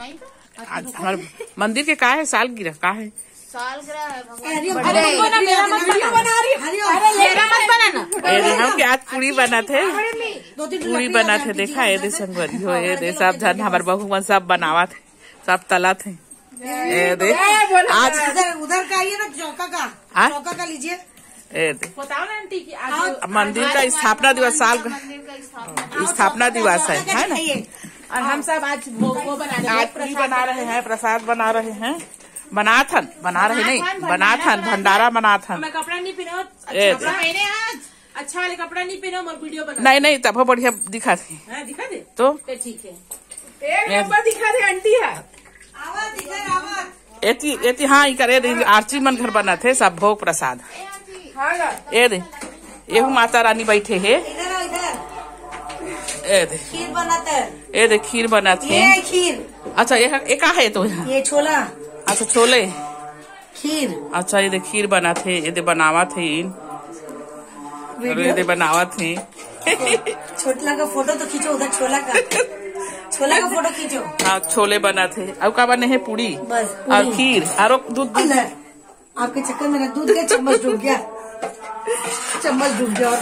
आज हमारे मंदिर के का है? साल गिरह का है? सालगिरह है अरे अरे मेरा मत बना। रही अरे मेरा मत बना ये देखो कि आज पूरी बना थे पूरी बना थे देखा ये दे संगवरी हो ये दे सब जन हमारे बहू मन सब बनावा थे सब तला थे ये दे आज उधर उधर का आइए ना चौका का। हाँ? चौका का लीजिए। ये दे बताओ ना आंटी की आज मंदिर का स्थापना दिवस साल का स्थापना। स्थापना दिवस है है ना? और हम सब आज वो वो बनाने आज पूरी बना रहे हैं प्रसाद बना रहे हैं। बनाथन बना रहे नहीं बनाथन भंडारा बनाथन। मैं कपड़ा नहीं पहनो अच्छा कपड़ा पहने आज। अच्छा वाले कपड़ा नहीं पहनो और वीडियो बना नहीं नहीं तब बढ़िया दिखा थे हाँ, दिखा दे? तो? तो ठीक है। एक नंबर दिखा दे आंटी है। आवाज़ एती एती हाँ ई करे दे आरती मन घर बना थे सब भोग प्रसाद। हाँ ए दे। एहू माता रानी बैठे है। ए दे खीर बनाता है। ए दे खीर बना थे ये है खीर। अच्छा ये एक का है तो यहाँ ये छोला। अच्छा छोले। खीर। अच्छा ये दे खीर बना थे ये दे बनावा थे ये दे बनावा थे छोटला का फ़ोटो तो खींचो उधर छोला का। छोला का फ़ोटो खींचो। हाँ छोले बना थे अब का बने है पूरी बस और खीर। और दूध दूध। आपके चक्कर में दूध का चम्मच डूब गया। चम्मच डूब गया और